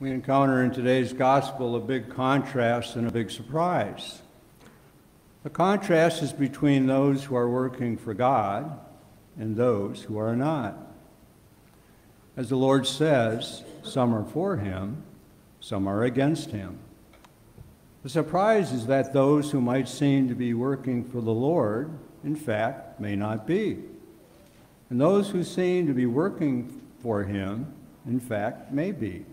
we encounter in today's gospel a big contrast and a big surprise. The contrast is between those who are working for God and those who are not. As the Lord says, some are for him, some are against him. The surprise is that those who might seem to be working for the Lord, in fact, may not be. And those who seem to be working for him, in fact, may be.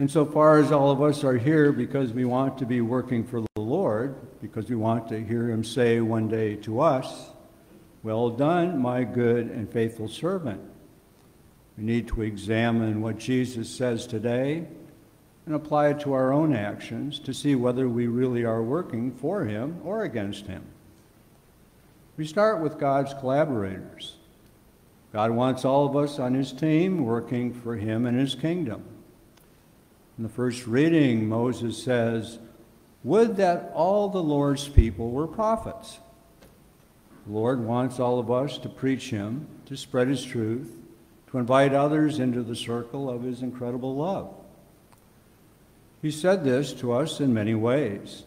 Insofar as all of us are here because we want to be working for the Lord, because we want to hear him say one day to us, Well done, my good and faithful servant. We need to examine what Jesus says today and apply it to our own actions to see whether we really are working for him or against him. We start with God's collaborators. God wants all of us on his team working for him and his kingdom. In the first reading, Moses says, Would that all the Lord's people were prophets. The Lord wants all of us to preach him, to spread his truth, to invite others into the circle of his incredible love. He said this to us in many ways.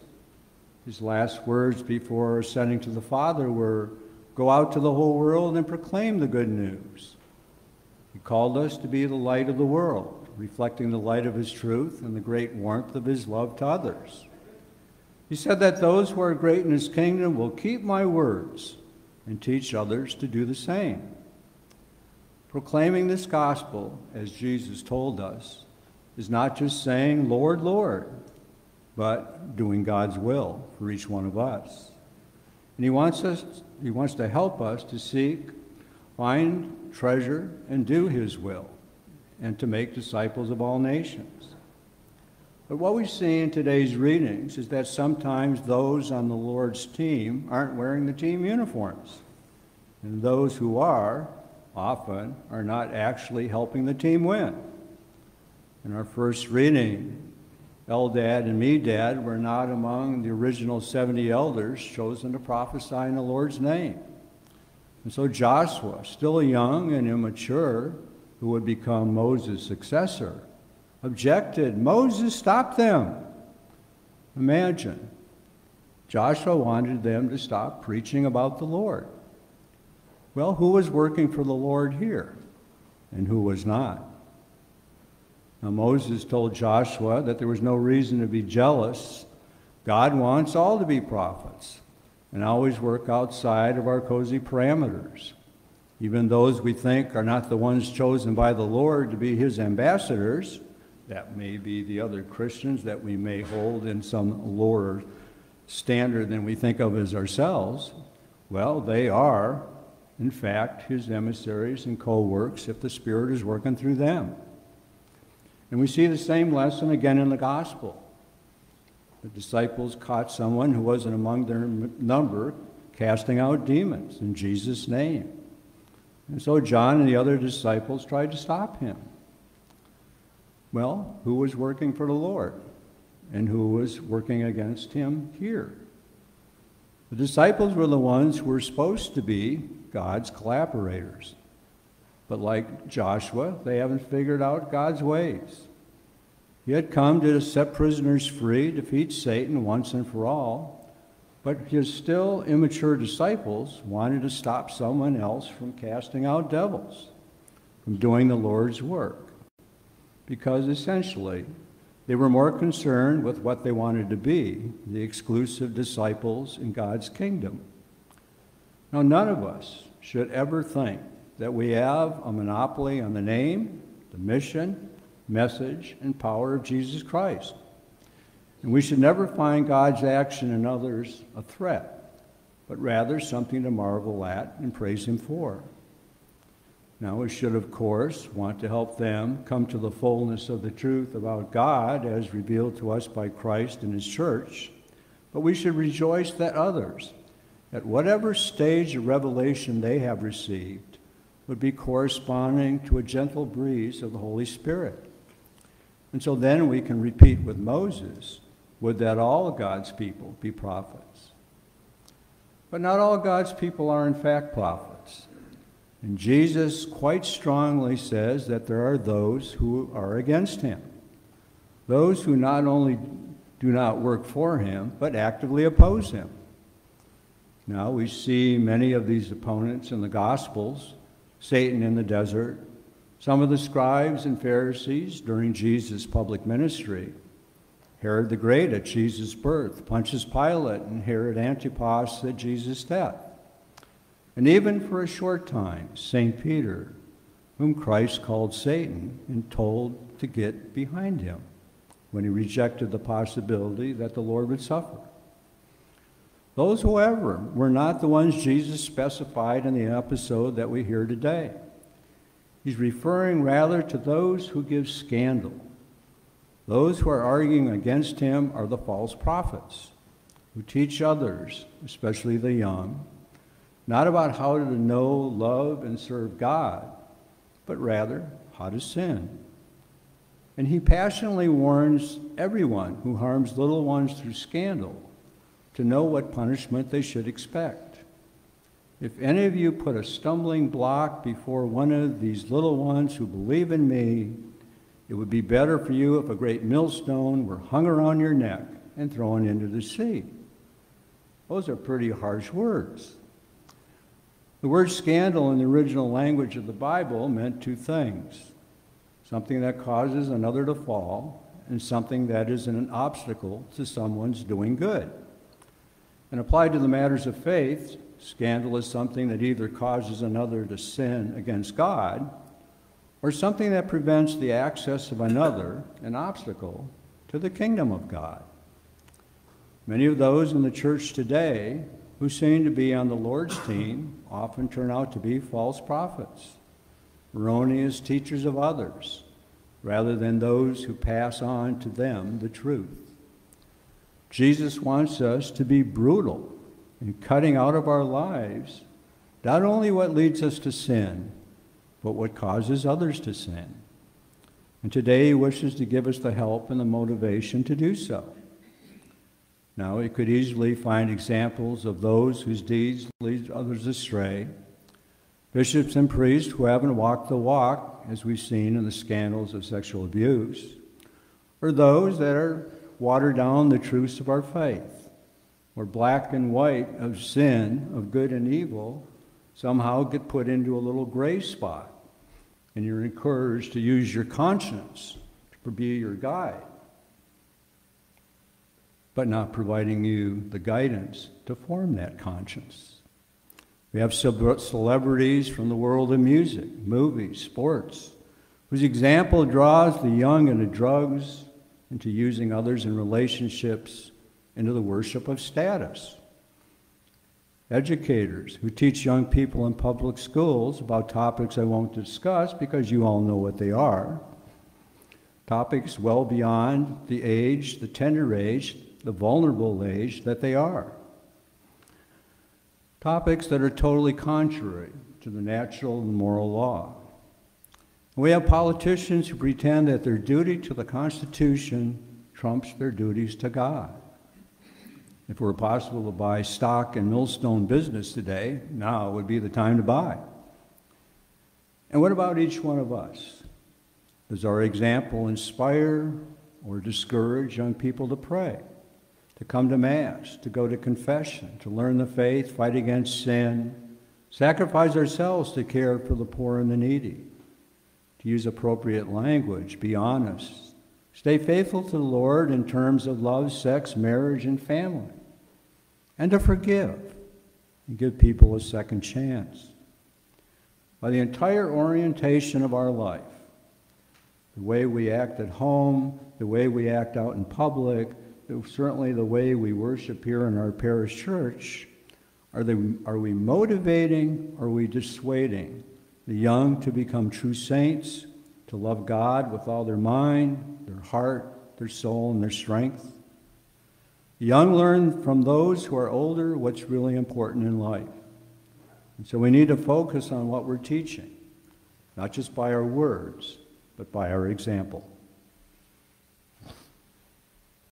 His last words before ascending to the Father were, Go out to the whole world and proclaim the good news. He called us to be the light of the world, reflecting the light of His truth and the great warmth of His love to others. He said that those who are great in His kingdom will keep my words and teach others to do the same. Proclaiming this gospel, as Jesus told us, is not just saying, Lord, Lord, but doing God's will for each one of us. And he wants us, he wants to help us to seek, find, treasure, and do his will, and to make disciples of all nations. But what we see in today's readings is that sometimes those on the Lord's team aren't wearing the team uniforms. And those who are often are not actually helping the team win. In our first reading, Eldad and Medad were not among the original 70 elders chosen to prophesy in the Lord's name. And so Joshua, still young and immature, who would become Moses' successor, objected. Moses, stop them. Imagine. Joshua wanted them to stop preaching about the Lord. Well, who was working for the Lord here and who was not? Now, Moses told Joshua that there was no reason to be jealous. God wants all to be prophets and always work outside of our cozy parameters. Even those we think are not the ones chosen by the Lord to be his ambassadors, that may be the other Christians that we may hold in some lower standard than we think of as ourselves, well, they are, in fact, his emissaries and co works if the Spirit is working through them. And we see the same lesson again in the gospel. The disciples caught someone who wasn't among their number casting out demons in Jesus' name. And so John and the other disciples tried to stop him. Well, who was working for the Lord? And who was working against him here? The disciples were the ones who were supposed to be God's collaborators. But like Joshua, they haven't figured out God's ways. He had come to set prisoners free, defeat Satan once and for all, but his still immature disciples wanted to stop someone else from casting out devils, from doing the Lord's work, because essentially they were more concerned with what they wanted to be, the exclusive disciples in God's kingdom. Now, none of us should ever think that we have a monopoly on the name, the mission, message, and power of Jesus Christ. And we should never find God's action in others a threat, but rather something to marvel at and praise Him for. Now, we should, of course, want to help them come to the fullness of the truth about God as revealed to us by Christ and His church, but we should rejoice that others, at whatever stage of revelation they have received, would be corresponding to a gentle breeze of the Holy Spirit. And so then we can repeat with Moses would that all God's people be prophets. But not all God's people are, in fact, prophets. And Jesus quite strongly says that there are those who are against him. those who not only do not work for him, but actively oppose him. Now we see many of these opponents in the Gospels Satan in the desert, some of the scribes and Pharisees during Jesus' public ministry, Herod the Great at Jesus' birth, Pontius Pilate and Herod Antipas at Jesus' death, and even for a short time, St. Peter, whom Christ called Satan and told to get behind him when he rejected the possibility that the Lord would suffer. Those, however, were not the ones Jesus specified in the episode that we hear today. He's referring rather to those who give scandal. Those who are arguing against him are the false prophets, who teach others, especially the young, not about how to know, love, and serve God, but rather how to sin. And he passionately warns everyone who harms little ones through scandal to know what punishment they should expect. If any of you put a stumbling block before one of these little ones who believe in me, it would be better for you if a great millstone were hung around your neck and thrown into the sea. Those are pretty harsh words. The word scandal in the original language of the Bible meant two things something that causes another to fall, and something that is an obstacle to someone's doing good. And applied to the matters of faith, scandal is something that either causes another to sin against God or something that prevents the access of another, an obstacle, to the kingdom of God. Many of those in the church today who seem to be on the Lord's team often turn out to be false prophets, erroneous teachers of others, rather than those who pass on to them the truth. Jesus wants us to be brutal in cutting out of our lives not only what leads us to sin, but what causes others to sin. And today he wishes to give us the help and the motivation to do so. Now, we could easily find examples of those whose deeds lead others astray. Bishops and priests who haven't walked the walk, as we've seen in the scandals of sexual abuse, or those that are water down the truths of our faith, where black and white of sin, of good and evil, somehow get put into a little gray spot. And you're encouraged to use your conscience to be your guide, but not providing you the guidance to form that conscience. We have celebrities from the world of music, movies, sports, whose example draws the young into drugs, into using others in relationships, into the worship of status. Educators who teach young people in public schools about topics I won't discuss because you all know what they are. Topics well beyond the age, the tender age, the vulnerable age that they are. Topics that are totally contrary to the natural and moral law. We have politicians who pretend that their duty to the Constitution trumps their duties to God. If it were possible to buy stock in Millstone business today, now would be the time to buy. And what about each one of us? Does our example inspire or discourage young people to pray, to come to Mass, to go to confession, to learn the faith, fight against sin, sacrifice ourselves to care for the poor and the needy? to use appropriate language, be honest. Stay faithful to the Lord in terms of love, sex, marriage, and family. And to forgive and give people a second chance. By the entire orientation of our life, the way we act at home, the way we act out in public, certainly the way we worship here in our parish church, are, they, are we motivating are we dissuading the young to become true saints, to love God with all their mind, heart, their soul, and their strength. The young learn from those who are older what's really important in life. And so we need to focus on what we're teaching, not just by our words, but by our example.